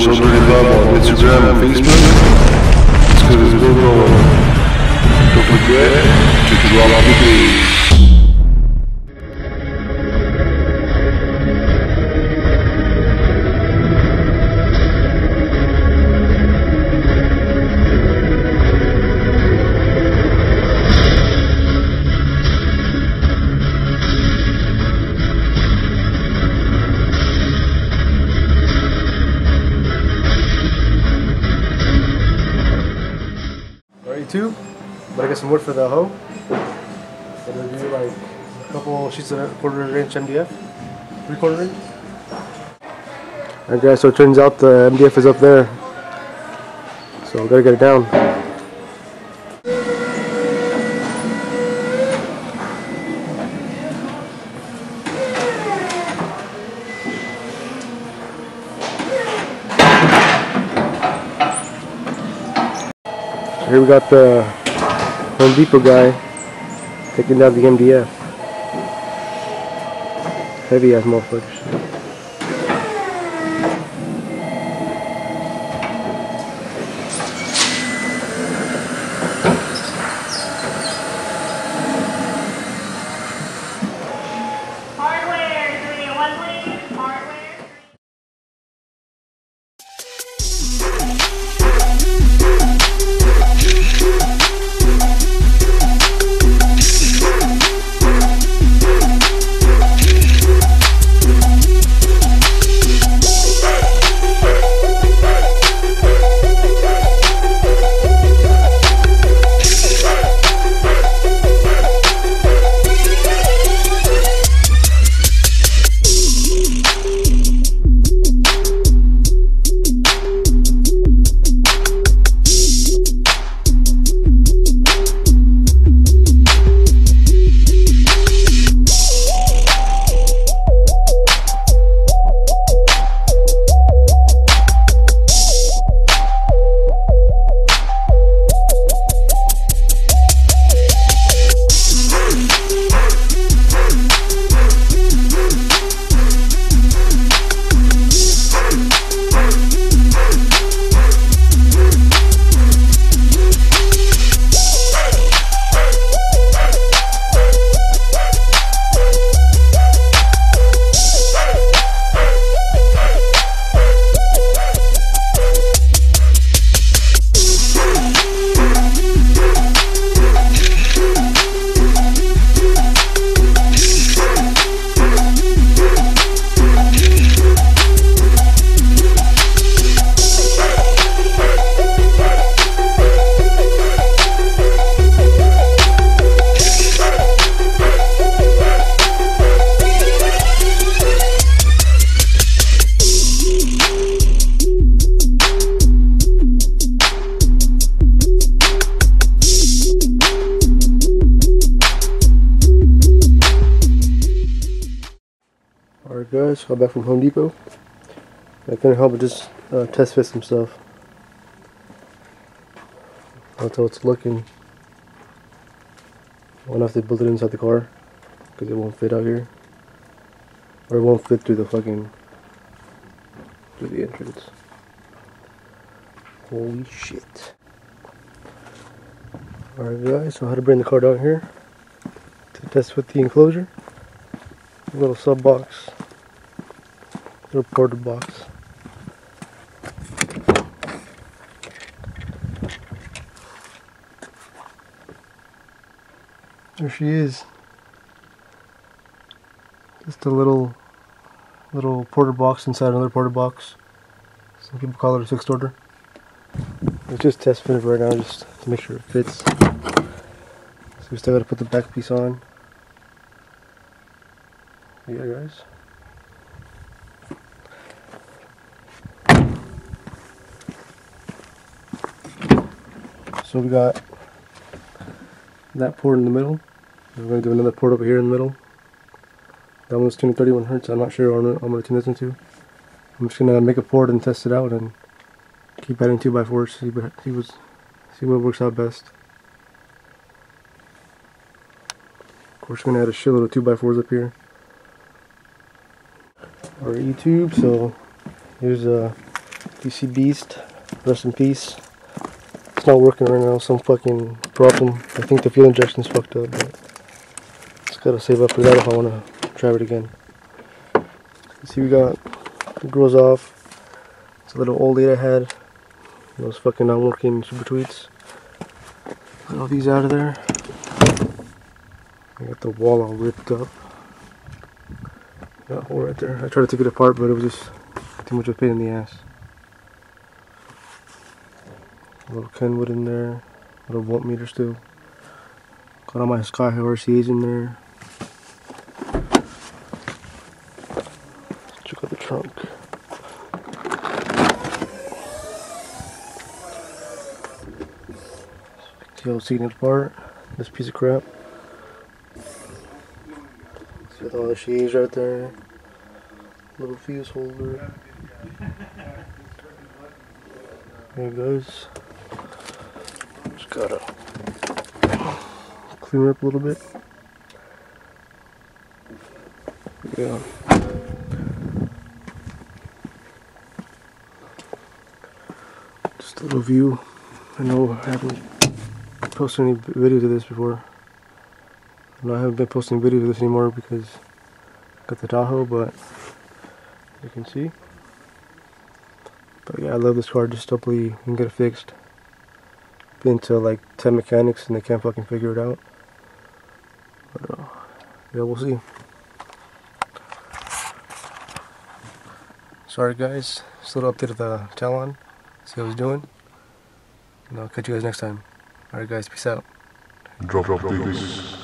Celebrity Club on Instagram and Facebook. It's because it's still going. Don't forget to drop the bass. But I get some wood for the hoe. Gonna do like a couple sheets of quarter inch MDF, three quarter inch. Alright guys, so it turns out the MDF is up there. So I gotta get it down. Here we got the Home Depot guy taking down the MDF. Heavy ass motherfuckers. Guys, got back from Home Depot. I couldn't help but just uh, test fit some stuff. That's how it's looking. I wonder if they build it inside the car because it won't fit out here, or it won't fit through the fucking through the entrance. Holy shit! Alright guys, so how to bring the car down here to test with the enclosure. Little sub box, porta box. There she is. Just a little little porter box inside another porter box. Some people call it a sixth order. It's just test fit right now just to make sure it fits. So we still gotta put the back piece on. Yeah guys. So we got that port in the middle. We're going to do another port over here in the middle. That one's tuning 31 hertz. I'm not sure what I'm going to tune this into. I'm just going to make a port and test it out and keep adding 2x4s. See, what- see, see what works out best. Of course, we're going to add a shitload of 2x4s up here. Our E-tube, so here's uh, a DC Beast, rest in peace. It's not working right now, some fucking problem. I think the fuel injection's fucked up, but just gotta save up for that if I wanna drive it again. See, we got it grows off. It's a little old eight I had. Those fucking not working super tweets. Get all these out of there. I got the wall all ripped up. A hole right there. I tried to take it apart, but it was just too much of a pain in the ass. A little Kenwood in there. A little voltmeter still. Got all my Sky High RCAs in there. Check out the trunk. Taking it apart. This piece of crap. With all the shades right there. Little fuse holder. There it goes. Gotta clean up a little bit. Yeah. Just a little view. I know I haven't posted any videos of this before. No, I haven't been posting videos of this anymore because I got the Tahoe, but you can see. But yeah, I love this car. Just hopefully you can get it fixed. Been to like 10 mechanics and they can't fucking figure it out. But uh, yeah, we'll see. Sorry guys, just a little update of the Talon. See how it's doing. And I'll catch you guys next time. Alright guys, peace out. Drop, drop, dicks.